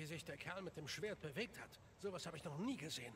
wie sich der Kerl mit dem Schwert bewegt hat. Sowas habe ich noch nie gesehen.